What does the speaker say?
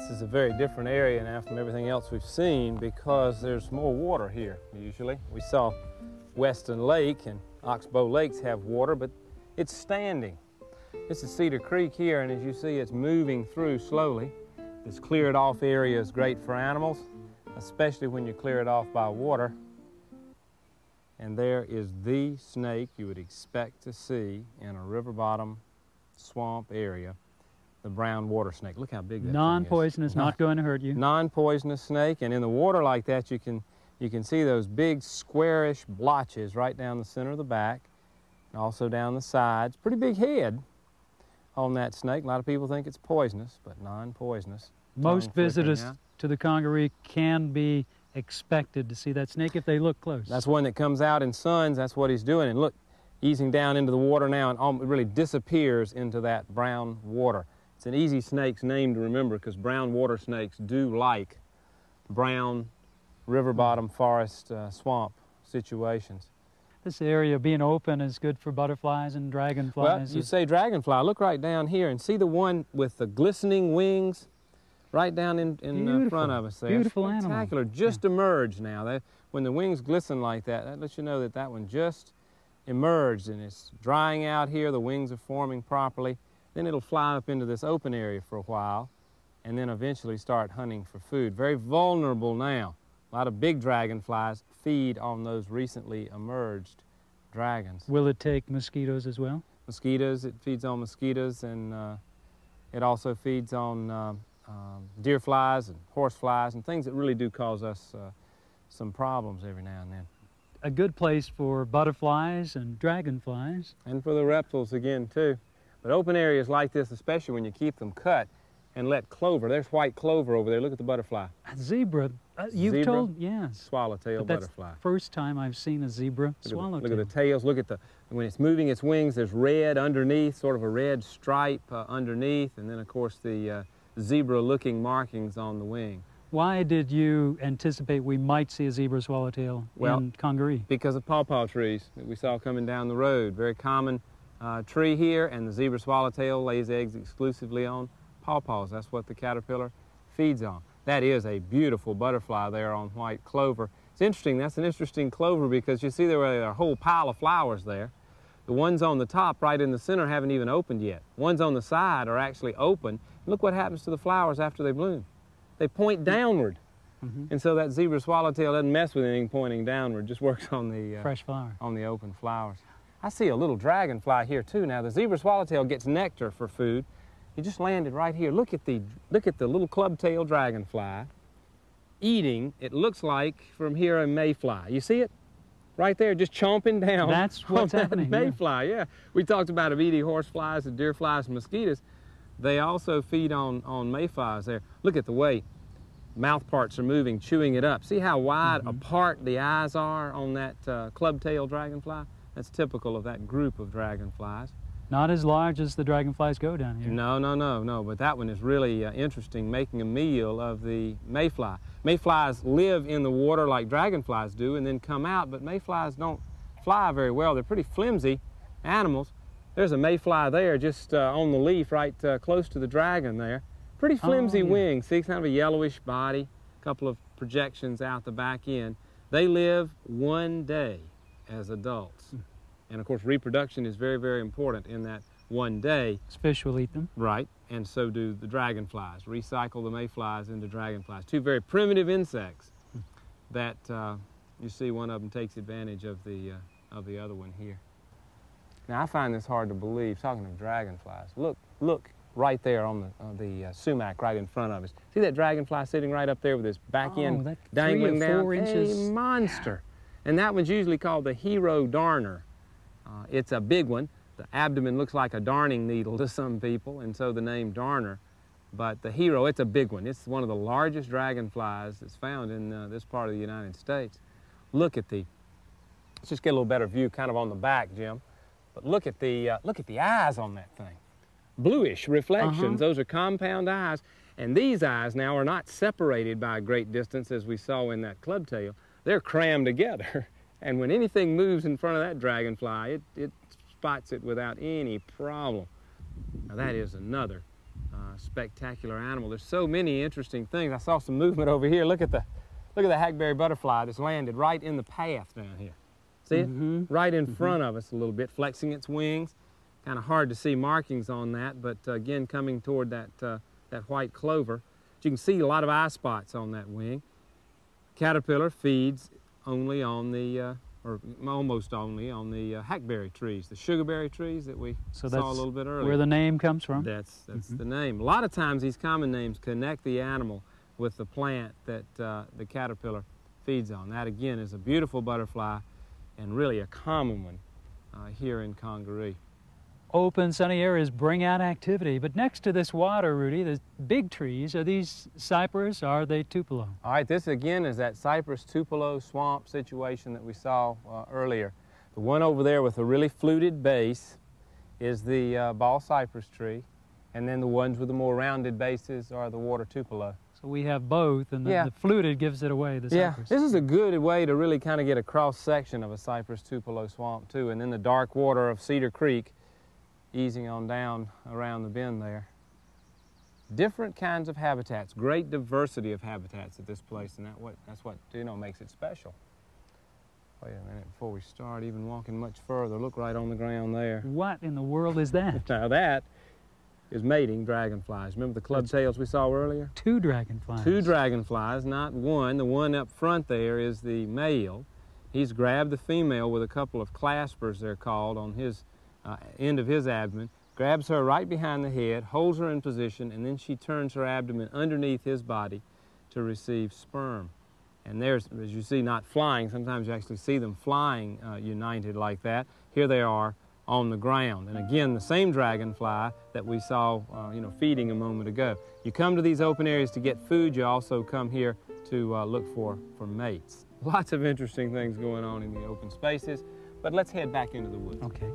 This is a very different area now from everything else we've seen because there's more water here usually. We saw Weston Lake and Oxbow Lakes have water, but it's standing. This is Cedar Creek here, and as you see, it's moving through slowly. This cleared off area is great for animals, especially when you clear it off by water. And there is the snake you would expect to see in a river bottom swamp area, the brown water snake. Look how big that. Non-poisonous, not uh-huh. going to hurt you. Non-poisonous snake, and in the water like that, you can you can see those big squarish blotches right down the center of the back, and also down the sides. Pretty big head on that snake. A lot of people think it's poisonous, but non-poisonous. Most visitors out. to the Congaree can be expected to see that snake if they look close. That's one that comes out in suns. That's what he's doing. And look, easing down into the water now and it really disappears into that brown water. It's an easy snake's name to remember because brown water snakes do like brown river bottom forest uh, swamp situations. This area being open is good for butterflies and dragonflies. Well, you say dragonfly. Look right down here and see the one with the glistening wings right down in, in uh, front of us there. Beautiful animal. Spectacular. Just emerged now. They, when the wings glisten like that, that lets you know that that one just emerged and it's drying out here. The wings are forming properly. Then it'll fly up into this open area for a while and then eventually start hunting for food. Very vulnerable now. A lot of big dragonflies feed on those recently emerged dragons Will it take mosquitoes as well? mosquitoes. It feeds on mosquitoes, and uh, it also feeds on um um, deer flies and horse flies and things that really do cause us uh, some problems every now and then. A good place for butterflies and dragonflies. And for the reptiles again too. But open areas like this, especially when you keep them cut and let clover. There's white clover over there. Look at the butterfly, A zebra. Uh, you've Zebra? told yes. swallowtail But that's butterfly. First time I've seen a zebra Look at, the, swallowtail. look at the tails. Look at the when it's moving its wings. There's red underneath, sort of a red stripe uh, underneath, and then of course the uh, zebra-looking markings on the wing. Why did you anticipate we might see a zebra swallowtail Well, in Congaree? because of pawpaw trees that we saw coming down the road. Very common uh, tree here, and the zebra swallowtail lays eggs exclusively on pawpaws. That's what the caterpillar feeds on. That is a beautiful butterfly there on white clover. It's interesting, that's an interesting clover because you see there are a whole pile of flowers there. The ones on the top, right in the center, haven't even opened yet. Ones on the side are actually open. Look what happens to the flowers after they bloom. They point downward. Mhm. And so that zebra swallowtail doesn't mess with anything pointing downward, just works on the uh, Fresh flower. on the open flowers. I see a little dragonfly here too. Now the zebra swallowtail gets nectar for food. He just landed right here. Look at the look at the little clubtail dragonfly eating. It looks like from here a mayfly. You see it? Right there, just chomping down. That's what's happening, yeah. Mayfly, yeah. We talked about eating horseflies and deer flies and mosquitoes. They also feed on on mayflies there. Look at the way mouth parts are moving, chewing it up. See how wide Mm-hmm. apart the eyes are on that uh, clubtail dragonfly? That's typical of that group of dragonflies. Not as large as the dragonflies go down here. No, no, no, no. But that one is really uh, interesting, making a meal of the mayfly. Mayflies live in the water like dragonflies do and then come out, but mayflies don't fly very well. They're pretty flimsy animals. There's a mayfly there just uh, on the leaf right uh, close to the dragon there. Pretty Oh, flimsy yeah. wings. See, kind of a yellowish body, a couple of projections out the back end. They live one day as adults. Hmm. And of course, reproduction is very, very important in that one day. Fish will eat them. Right, and so do the dragonflies. Recycle the mayflies into dragonflies. Two very primitive insects that uh, you see one of them takes advantage of the, uh, of the other one here. Now I find this hard to believe, talking of dragonflies. Look, look right there on the, on the uh, sumac right in front of us. See that dragonfly sitting right up there with his back Oh, end that three or dangling down? inches. A monster. And that one's usually called the hero darner. Uh, it's a big one. The abdomen looks like a darning needle to some people, and so the name darner. But the hero, it's a big one. It's one of the largest dragonflies that's found in uh, this part of the United States. Look at the, let's just get a little better view kind of on the back, Jim. But look at the, uh, look at the eyes on that thing. Bluish reflections. Uh-huh. Those are compound eyes. And these eyes now are not separated by a great distance as we saw in that clubtail. They're crammed together. And when anything moves in front of that dragonfly, it, it spots it without any problem. Now that is another uh, spectacular animal. There's so many interesting things. I saw some movement over here. Look at the, look at the hackberry butterfly that's landed right in the path down here. See it? Mhm. Right in front of us a little bit, flexing its wings. Kind of hard to see markings on that, but uh, again, coming toward that, uh, that white clover. But you can see a lot of eye spots on that wing. Caterpillar feeds only on the, uh, or almost only on the uh, hackberry trees, the sugarberry trees that we So saw a little bit earlier. Where the name comes from? That's that's Mhm. the name. A lot of times these common names connect the animal with the plant that uh, the caterpillar feeds on. That again is a beautiful butterfly, and really a common one uh, here in Congaree. Open, sunny areas bring out activity. But next to this water, Rudy, the big trees, are these cypress? Are they tupelo? All right, this again is that cypress tupelo swamp situation that we saw uh, earlier. The one over there with a really fluted base is the uh, bald cypress tree, and then the ones with the more rounded bases are the water tupelo. So we have both, and the, Yeah. the fluted gives it away, the Yeah, cypress. this is a good way to really kind of get a cross section of a cypress tupelo swamp too, and then the dark water of Cedar Creek easing on down around the bend there. Different kinds of habitats, great diversity of habitats at this place, and that what that's what you know makes it special. Wait a minute before we start even walking much further. Look right on the ground there. What in the world is that? Now that is mating dragonflies. Remember the club tails we saw earlier? Two dragonflies. Two dragonflies, not one. The one up front there is the male. He's grabbed the female with a couple of claspers, they're called, on his uh, end of his abdomen, grabs her right behind the head, holds her in position, and then she turns her abdomen underneath his body to receive sperm. And there's, as you see, not flying. Sometimes you actually see them flying uh, united like that. Here they are on the ground. And again, the same dragonfly that we saw, uh, you know, feeding a moment ago. You come to these open areas to get food. You also come here to uh, look for, for mates. Lots of interesting things going on in the open spaces. But let's head back into the woods. Okay.